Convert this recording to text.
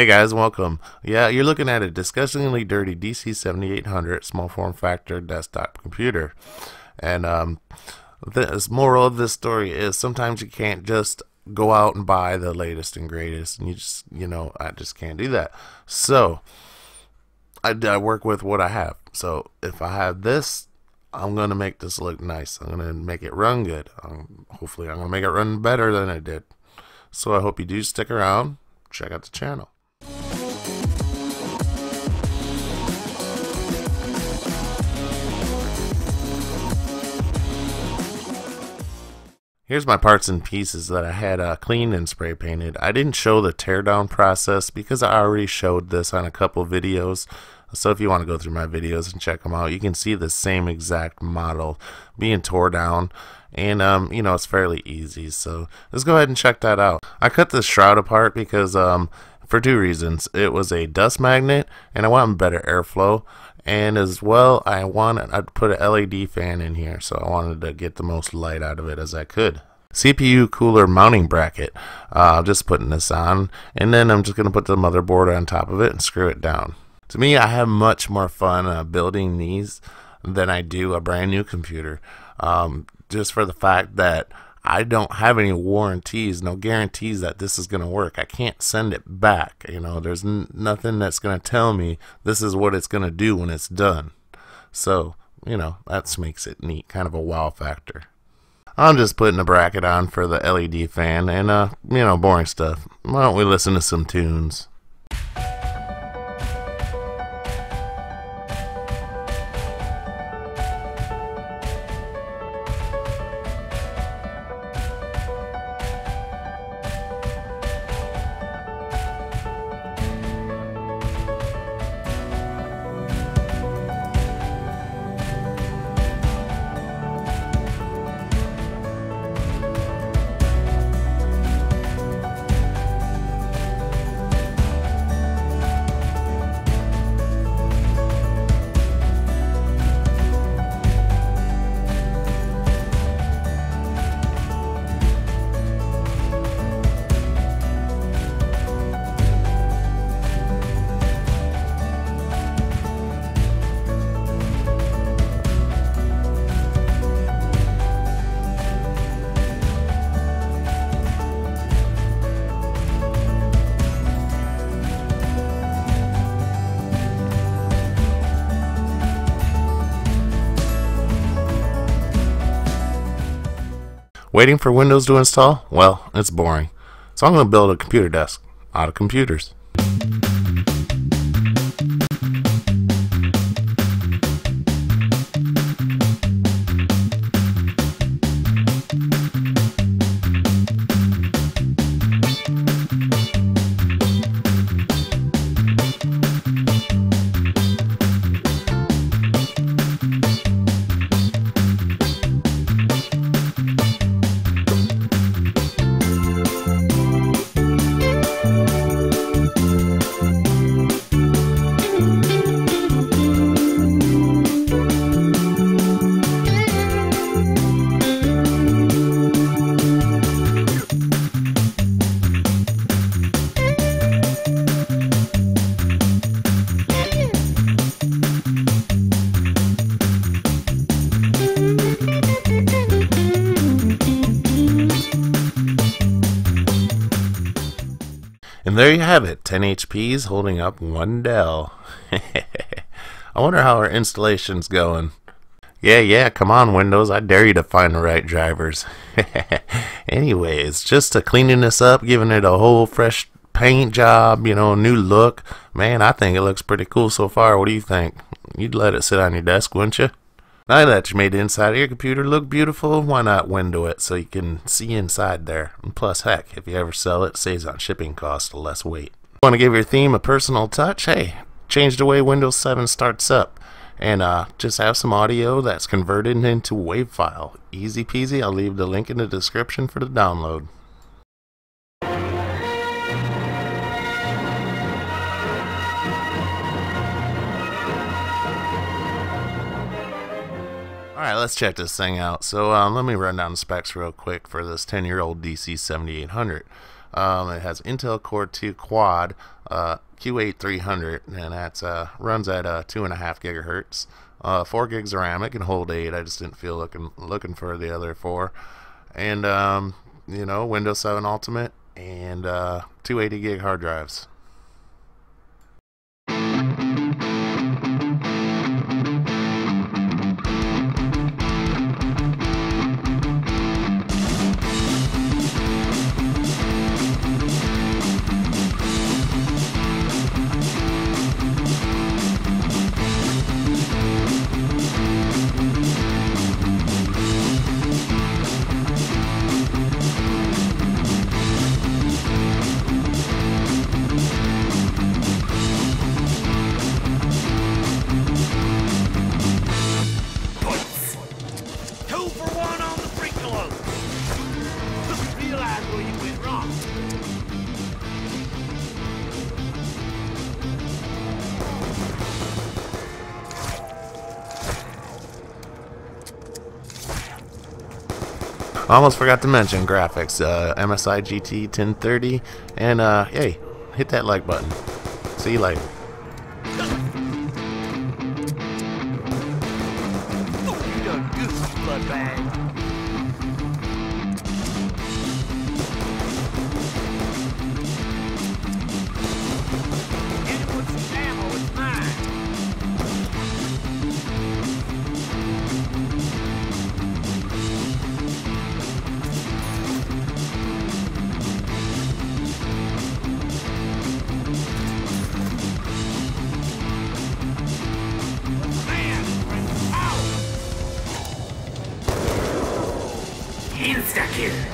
Hey guys, welcome. Yeah, you're looking at a disgustingly dirty DC7800 small form factor desktop computer. And um, the moral of this story is sometimes you can't just go out and buy the latest and greatest. And you just, you know, I just can't do that. So, I, I work with what I have. So, if I have this, I'm going to make this look nice. I'm going to make it run good. Um, hopefully, I'm going to make it run better than it did. So, I hope you do stick around. Check out the channel. Here's my parts and pieces that I had uh, cleaned and spray painted. I didn't show the teardown process because I already showed this on a couple videos. So if you want to go through my videos and check them out, you can see the same exact model being tore down. And, um, you know, it's fairly easy. So let's go ahead and check that out. I cut this shroud apart because um, for two reasons. It was a dust magnet and I want better airflow and as well I wanted I'd put an LED fan in here so I wanted to get the most light out of it as I could. CPU cooler mounting bracket. Uh, just putting this on and then I'm just gonna put the motherboard on top of it and screw it down. To me I have much more fun uh, building these than I do a brand new computer. Um, just for the fact that I don't have any warranties, no guarantees that this is going to work. I can't send it back. You know, there's nothing that's going to tell me this is what it's going to do when it's done. So, you know, that makes it neat, kind of a wow factor. I'm just putting a bracket on for the LED fan and, uh, you know, boring stuff. Why don't we listen to some tunes? Waiting for Windows to install? Well, it's boring. So I'm going to build a computer desk out of computers. And there you have it, 10 HPs holding up one Dell. I wonder how our installation's going. Yeah, yeah, come on Windows, I dare you to find the right drivers. Anyways, just to cleaning this up, giving it a whole fresh paint job, you know, new look. Man, I think it looks pretty cool so far. What do you think? You'd let it sit on your desk, wouldn't you? Now that you made the inside of your computer look beautiful, why not window it so you can see inside there? And plus, heck, if you ever sell it, saves on shipping costs, less weight. Want to give your theme a personal touch? Hey, change the way Windows 7 starts up. And uh, just have some audio that's converted into WAV file. Easy peasy, I'll leave the link in the description for the download. Alright, let's check this thing out. So um, let me run down the specs real quick for this 10 year old DC7800. Um, it has Intel Core 2 Quad uh, Q8 300, and that uh, runs at uh, two and a half gigahertz. Uh, four gigs of RAM. It can hold eight. I just didn't feel looking looking for the other four. And um, you know, Windows 7 Ultimate and uh, 280 gig hard drives. Almost forgot to mention graphics. Uh, MSI GT 1030. And, uh, hey, hit that like button. See you later. Insta-kill!